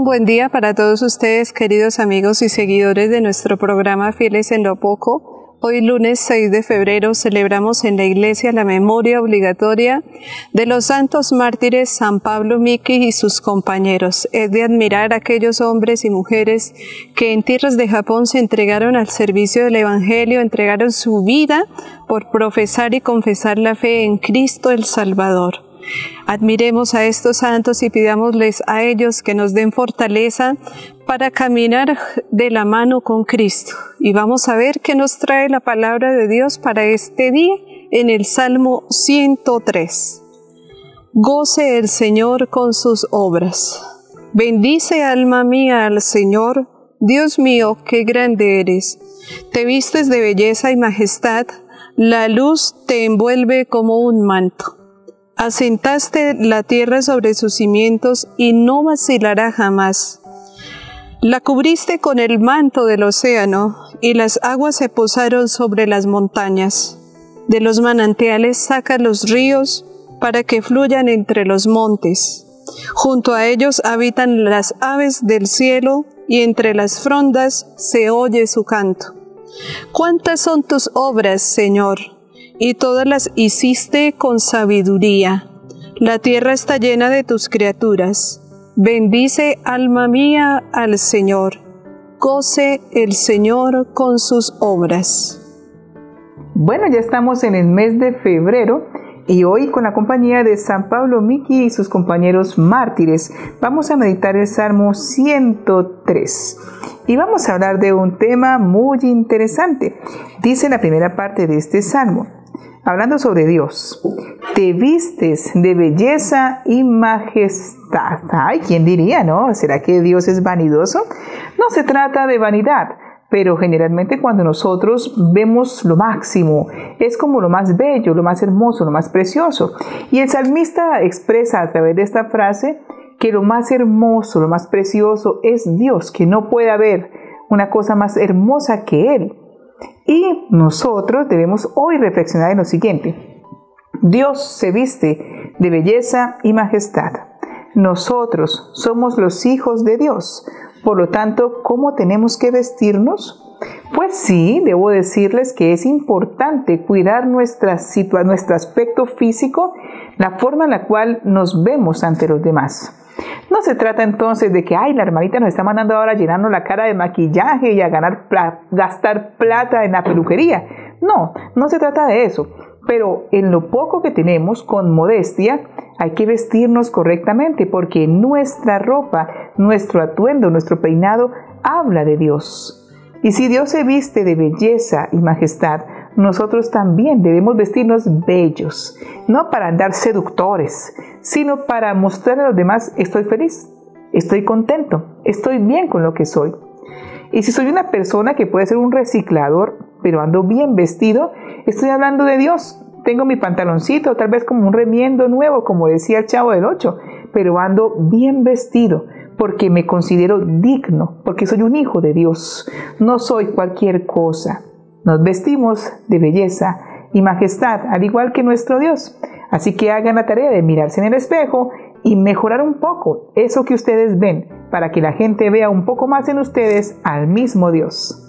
Un buen día para todos ustedes, queridos amigos y seguidores de nuestro programa Fieles en lo Poco. Hoy lunes 6 de febrero celebramos en la iglesia la memoria obligatoria de los santos mártires San Pablo Miki y sus compañeros. Es de admirar a aquellos hombres y mujeres que en tierras de Japón se entregaron al servicio del Evangelio, entregaron su vida por profesar y confesar la fe en Cristo el Salvador. Admiremos a estos santos y pidámosles a ellos que nos den fortaleza para caminar de la mano con Cristo. Y vamos a ver qué nos trae la palabra de Dios para este día en el Salmo 103. Goce el Señor con sus obras. Bendice alma mía al Señor, Dios mío, qué grande eres. Te vistes de belleza y majestad, la luz te envuelve como un manto. Asentaste la tierra sobre sus cimientos y no vacilará jamás. La cubriste con el manto del océano y las aguas se posaron sobre las montañas. De los manantiales saca los ríos para que fluyan entre los montes. Junto a ellos habitan las aves del cielo y entre las frondas se oye su canto. ¿Cuántas son tus obras, Señor? Y todas las hiciste con sabiduría. La tierra está llena de tus criaturas. Bendice, alma mía, al Señor. Goce el Señor con sus obras. Bueno, ya estamos en el mes de febrero y hoy con la compañía de San Pablo Miki y sus compañeros mártires vamos a meditar el Salmo 103 y vamos a hablar de un tema muy interesante. Dice la primera parte de este salmo, hablando sobre Dios, te vistes de belleza y majestad. Ay, ¿quién diría, no? ¿Será que Dios es vanidoso? No se trata de vanidad, pero generalmente cuando nosotros vemos lo máximo, es como lo más bello, lo más hermoso, lo más precioso. Y el salmista expresa a través de esta frase que lo más hermoso, lo más precioso es Dios, que no puede haber una cosa más hermosa que Él. Y nosotros debemos hoy reflexionar en lo siguiente. Dios se viste de belleza y majestad. Nosotros somos los hijos de Dios. Por lo tanto, ¿cómo tenemos que vestirnos? Pues sí, debo decirles que es importante cuidar nuestro aspecto físico, la forma en la cual nos vemos ante los demás. No se trata entonces de que, ay, la hermanita nos está mandando ahora llenando la cara de maquillaje y a ganar gastar plata en la peluquería. No, no se trata de eso. Pero en lo poco que tenemos, con modestia, hay que vestirnos correctamente porque nuestra ropa, nuestro atuendo, nuestro peinado habla de Dios. Y si Dios se viste de belleza y majestad, nosotros también debemos vestirnos bellos, no para andar seductores, sino para mostrar a los demás estoy feliz, estoy contento, estoy bien con lo que soy. Y si soy una persona que puede ser un reciclador, pero ando bien vestido, estoy hablando de Dios. Tengo mi pantaloncito, tal vez como un remiendo nuevo, como decía el chavo del 8, pero ando bien vestido porque me considero digno, porque soy un hijo de Dios, no soy cualquier cosa. Nos vestimos de belleza y majestad, al igual que nuestro Dios. Así que hagan la tarea de mirarse en el espejo y mejorar un poco eso que ustedes ven, para que la gente vea un poco más en ustedes al mismo Dios.